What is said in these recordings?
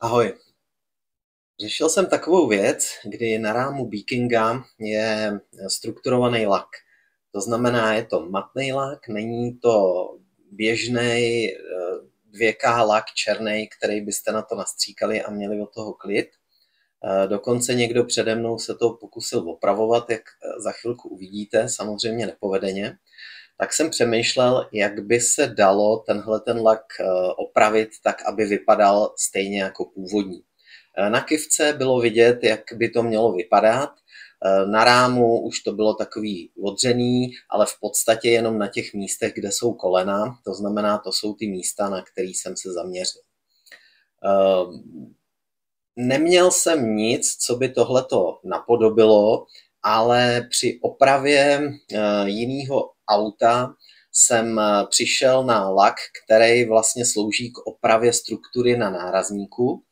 Ahoj. Řešil jsem takovou věc, kdy na rámu Beakinga je strukturovaný lak. To znamená, je to matný lak, není to běžný 2K lak černý, který byste na to nastříkali a měli od toho klid. Dokonce někdo přede mnou se to pokusil opravovat, jak za chvilku uvidíte, samozřejmě nepovedeně tak jsem přemýšlel, jak by se dalo tenhle ten lak eh, opravit tak, aby vypadal stejně jako původní. Eh, na kivce bylo vidět, jak by to mělo vypadat. Eh, na rámu už to bylo takový odřený, ale v podstatě jenom na těch místech, kde jsou kolena. To znamená, to jsou ty místa, na které jsem se zaměřil. Neměl jsem nic, co by tohleto napodobilo, ale při opravě jiného auta jsem eh, přišel na lak, který vlastně slouží k opravě struktury na nárazníku.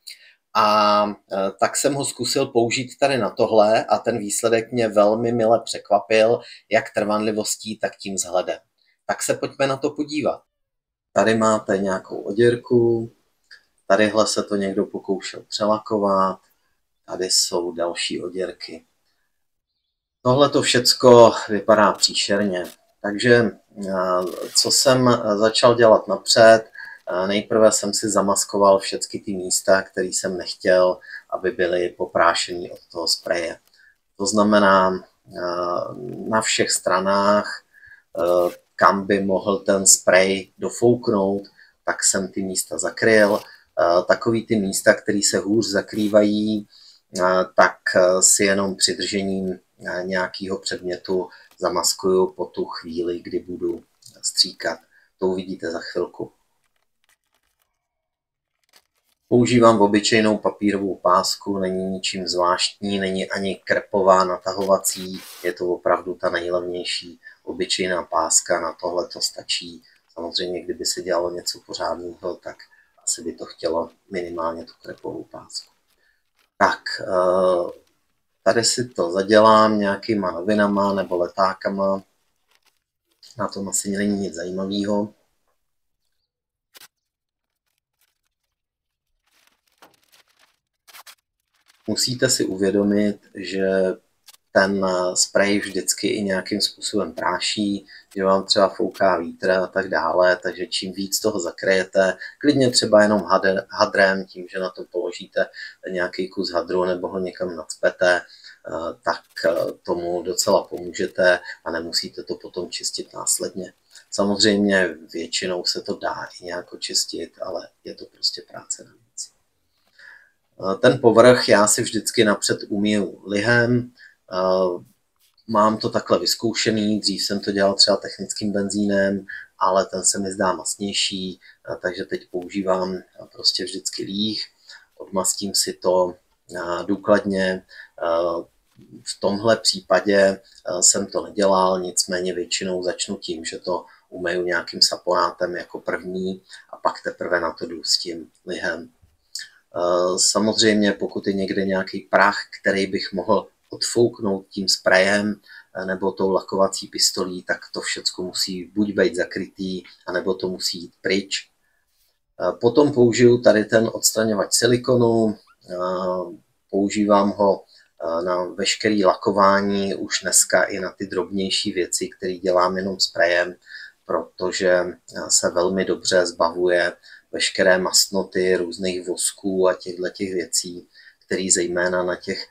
A eh, tak jsem ho zkusil použít tady na tohle a ten výsledek mě velmi mile překvapil, jak trvanlivostí, tak tím vzhledem. Tak se pojďme na to podívat. Tady máte nějakou oděrku, tadyhle se to někdo pokoušel přelakovat, tady jsou další oděrky. Tohle to všecko vypadá příšerně. Takže co jsem začal dělat napřed, nejprve jsem si zamaskoval všechny ty místa, které jsem nechtěl, aby byly poprášený od toho spreje. To znamená na všech stranách, kam by mohl ten sprej dofouknout, tak jsem ty místa zakryl. Takový ty místa, které se hůř zakrývají, tak si jenom přidržením nějakého předmětu zamaskuju po tu chvíli, kdy budu stříkat. To uvidíte za chvilku. Používám obyčejnou papírovou pásku, není ničím zvláštní, není ani krepová, natahovací, je to opravdu ta nejlevnější obyčejná páska, na tohle to stačí. Samozřejmě, kdyby se dělalo něco pořádného, tak asi by to chtělo minimálně tu krepovou pásku. Tak, eh, Tady si to zadělám nějakýma novinama nebo letákama. Na tom asi není nic zajímavého. Musíte si uvědomit, že ten spray vždycky i nějakým způsobem práší, že vám třeba fouká vítr a tak dále, takže čím víc toho zakryjete, klidně třeba jenom hadrem, tím, že na to položíte nějaký kus hadru nebo ho někam nadspete, eh, tak eh, tomu docela pomůžete a nemusíte to potom čistit následně. Samozřejmě většinou se to dá i nějak očistit, ale je to prostě práce navíc. Eh, ten povrch já si vždycky napřed umiju lihem, Mám to takhle vyzkoušený, dřív jsem to dělal třeba technickým benzínem, ale ten se mi zdá masnější, takže teď používám prostě vždycky líh, odmastím si to důkladně. V tomhle případě jsem to nedělal, nicméně většinou začnu tím, že to umeju nějakým saponátem jako první a pak teprve na to jdu s tím lihem. Samozřejmě, pokud je někde nějaký prach, který bych mohl odfouknout tím sprejem eh, nebo tou lakovací pistolí, tak to všechno musí buď být zakrytý, anebo to musí jít pryč. Eh, potom použiju tady ten odstraňovač silikonu, eh, používám ho na veškeré lakování, už dneska i na ty drobnější věci, které dělám jenom sprejem, protože se velmi dobře zbavuje veškeré mastnoty, různých vosků a těchto těch věcí, které zejména na těch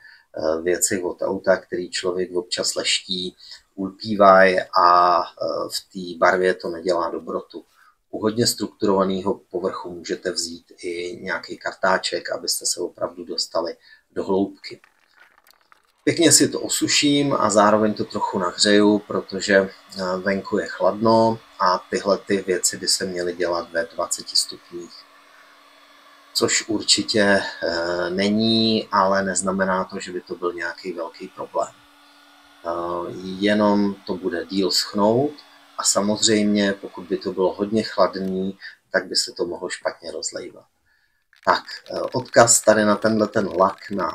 věci od auta, který člověk občas leští, ulpívají a eh, v té barvě to nedělá dobrotu. U hodně strukturovaného povrchu můžete vzít i nějaký kartáček, abyste se opravdu dostali do hloubky. Pěkně si to osuším a zároveň to trochu nahřeju, protože eh, venku je chladno a tyhle ty věci by se měly dělat ve 20 stupních což určitě eh, není, ale neznamená to, že by to byl nějaký velký problém. Eh, jenom to bude díl schnout a samozřejmě, pokud by to bylo hodně chladný, tak by se to mohlo špatně rozlejvat. Tak, eh, odkaz tady na tenhle ten lak na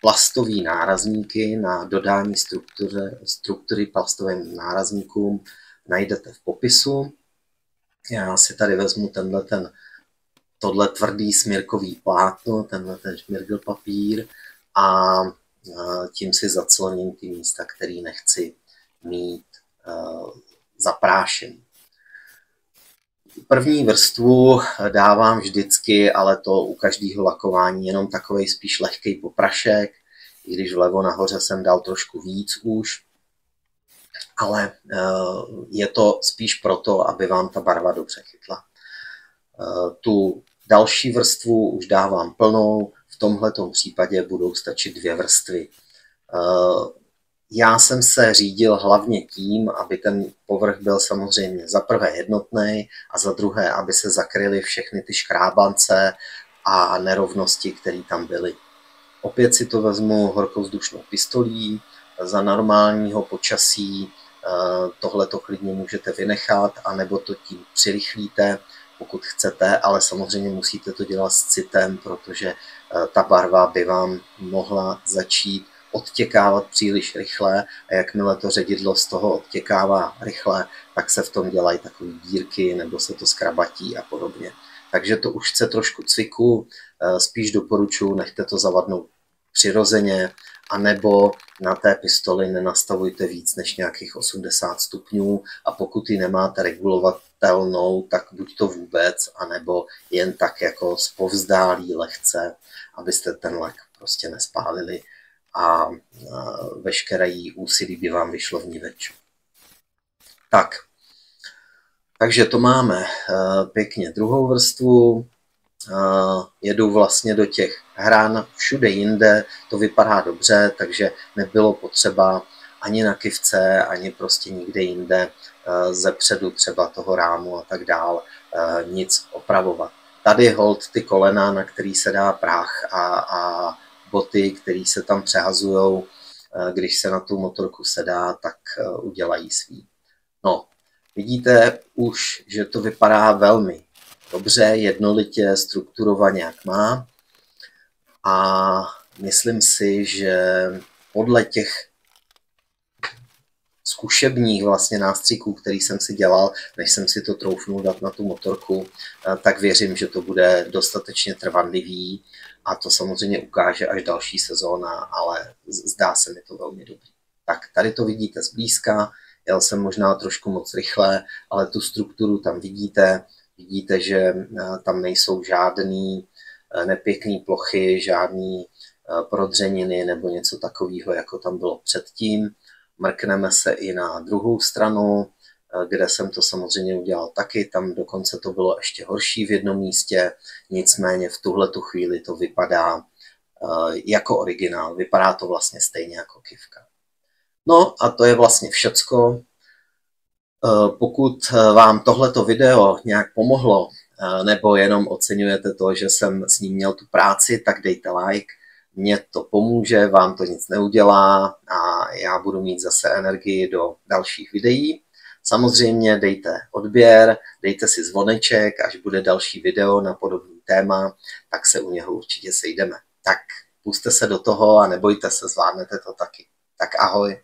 plastové nárazníky, na dodání struktury, struktury plastovým nárazníkům najdete v popisu. Já si tady vezmu tenhle ten tohle tvrdý smirkový plátno, tenhle ten šmirgl papír a tím si zacloním ty místa, který nechci mít zaprášený. První vrstvu dávám vždycky, ale to u každého lakování, jenom takový spíš lehký poprašek, i když vlevo nahoře jsem dal trošku víc už, ale eh, je to spíš proto, aby vám ta barva dobře chytla. Eh, tu další vrstvu už dávám plnou, v tomhle případě budou stačit dvě vrstvy. Eh, já jsem se řídil hlavně tím, aby ten povrch byl samozřejmě za prvé jednotný a za druhé, aby se zakryly všechny ty škrábance a nerovnosti, které tam byly. Opět si to vezmu horkovzdušnou pistolí, za normálního počasí eh, tohle to klidně můžete vynechat, anebo to tím přirychlíte, pokud chcete, ale samozřejmě musíte to dělat s citem, protože eh, ta barva by vám mohla začít odtěkávat příliš rychle a jakmile to ředidlo z toho odtěkává rychle, tak se v tom dělají takové dírky nebo se to skrabatí a podobně. Takže to už chce trošku cviku, eh, spíš doporučuji, nechte to zavadnout přirozeně, anebo na té pistoli nenastavujte víc než nějakých 80 stupňů a pokud ji nemáte regulovatelnou, tak buď to vůbec, anebo jen tak jako zpovzdálí lehce, abyste ten lek prostě nespálili a veškeré její úsilí by vám vyšlo v ní več. Tak, takže to máme eh, pěkně druhou vrstvu, jedu vlastně do těch hran všude jinde, to vypadá dobře, takže nebylo potřeba ani na kivce, ani prostě nikde jinde eh, ze předu třeba toho rámu a tak dál nic opravovat. Tady hold ty kolena, na který se dá prach a, a boty, které se tam přehazují, eh, když se na tu motorku sedá, tak udělají svý. No, vidíte už, že to vypadá velmi dobře, jednolitě, strukturovaně, jak má. A myslím si, že podle těch zkušebních vlastně nástřiků, který jsem si dělal, než jsem si to troufnul dát na tu motorku, eh, tak věřím, že to bude dostatečně trvanlivý a to samozřejmě ukáže až další sezóna, ale zdá se mi to velmi dobrý. Tak tady to vidíte zblízka, jel jsem možná trošku moc rychle, ale tu strukturu tam vidíte, vidíte, že eh, tam nejsou žádný eh, nepěkný plochy, žádný prodřeniny nebo něco takového, jako tam bylo předtím. Mrkneme se i na druhou stranu, eh, kde jsem to samozřejmě udělal taky, tam dokonce to bylo ještě horší v jednom místě, nicméně v tuhle tu chvíli to vypadá eh, jako originál, vypadá to vlastně stejně jako kivka. No a to je vlastně všecko. Eh, pokud vám tohleto video nějak pomohlo, nebo jenom oceňujete to, že jsem s ním měl tu práci, tak dejte like, mně to pomůže, vám to nic neudělá a já budu mít zase energii do dalších videí. Samozřejmě dejte odběr, dejte si zvoneček, až bude další video na podobný téma, tak se u něho určitě sejdeme. Tak puste se do toho a nebojte se, zvládnete to taky. Tak ahoj.